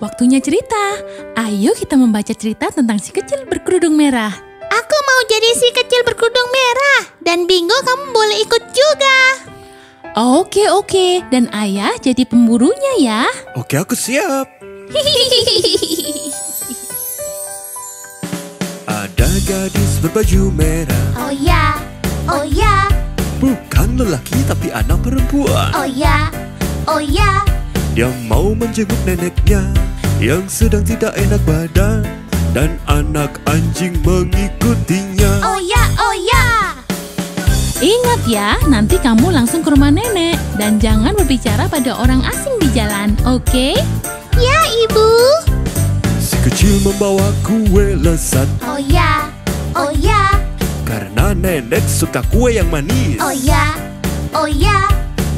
waktunya cerita. Ayo kita membaca cerita tentang si kecil berkerudung merah. Aku mau jadi si kecil berkerudung merah. Dan Bingo kamu boleh ikut juga. Oke oke, dan ayah jadi pemburunya ya. Oke, aku siap. Ada gadis berbaju merah, Oh ya, oh ya, bukan lelaki tapi anak perempuan. oh ya, oh ya. Dia mau menjenguk neneknya yang sedang tidak enak badan dan anak anjing mengikutinya. Oh ya, oh ya. Ingat ya, nanti kamu langsung ke rumah nenek dan jangan berbicara pada orang asing di jalan, oke? Ya ibu. Si kecil membawa kue lezat Oh ya, oh ya, karena nenek suka kue yang manis. oh ya, oh ya.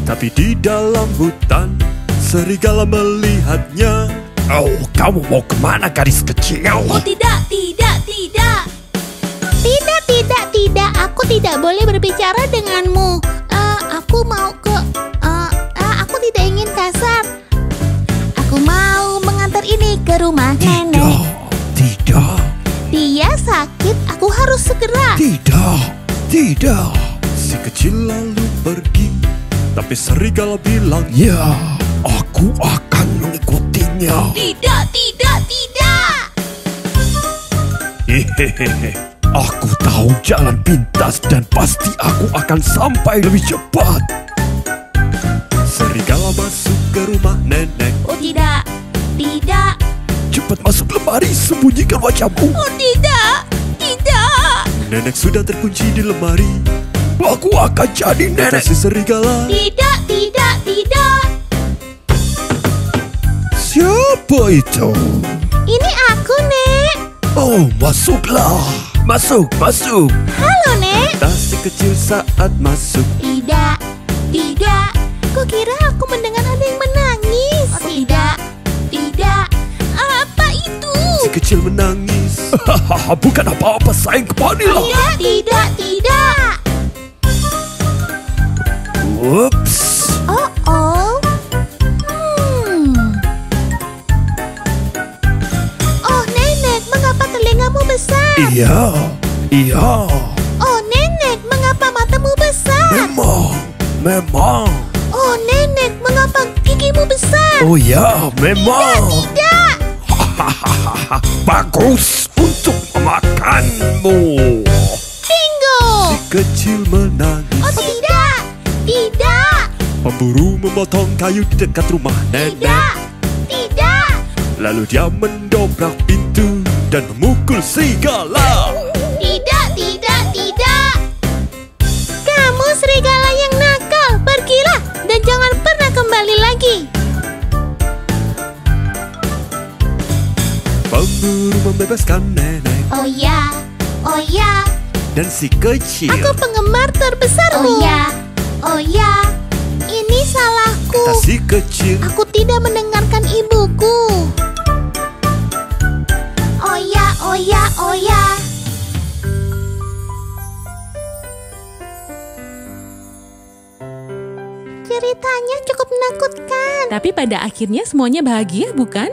Tapi di dalam hutan serigala melihatnya. Oh, kamu mau ke mana gadis kecil? Oh tidak, tidak, tidak. Tidak, tidak, tidak. Aku tidak boleh berbicara denganmu. Eh, aku mau ke. eh, eh, aku tidak ingin kasar. Aku mau mengantar ini ke rumah nenek. tidak, Dia sakit. Aku harus segera. tidak, tidak. Si kecil lalu pergi, tapi serigala bilang, Ya, Hehehe, aku tahu jalan pintas dan pasti aku akan sampai lebih cepat. Serigala masuk ke rumah nenek. Oh tidak, tidak, Cepat masuk lemari, sembunyikan wajahmu. oh tidak, tidak, Nenek sudah terkunci di lemari. Aku akan jadi nenek si serigala. tidak, tidak, tidak. Siapa itu? Ini aku, Nek. Oh, masuklah. Masuk, masuk. Halo, Nek. Tas si kecil saat masuk. Tidak, tidak. Kukira aku mendengar ada yang menangis. Oh, tidak, tidak. Apa itu? Si kecil menangis. Hahaha, bukan apa-apa sayang kepanilah. Tidak, tidak. Iya, iya. Oh, Nenek, mengapa matamu besar? Memang, memang. Oh, Nenek, mengapa gigimu besar? Oh ya, memang. Tidak. Bagus untuk memakanmu. Bingo. Si kecil menangis. Oh, tidak. Tidak. Pemburu memotong kayu di dekat rumah nenek. Tidak. Tidak. Lalu dia mendobrak pintu dan memukul serigala. Tidak, tidak, tidak. Kamu serigala yang nakal, pergilah dan jangan pernah kembali lagi. Pemburu membebaskan nenek Oh ya, oh ya, dan si kecil. aku penggemar terbesarmu. Oh ya, oh ya, ini salahku. Kata si kecil. Aku tidak mendengarkan ibuku. Ceritanya cukup menakutkan. Tapi pada akhirnya semuanya bahagia, bukan?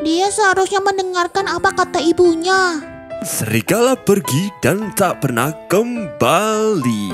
Dia seharusnya mendengarkan apa kata ibunya. Serigala pergi dan tak pernah kembali.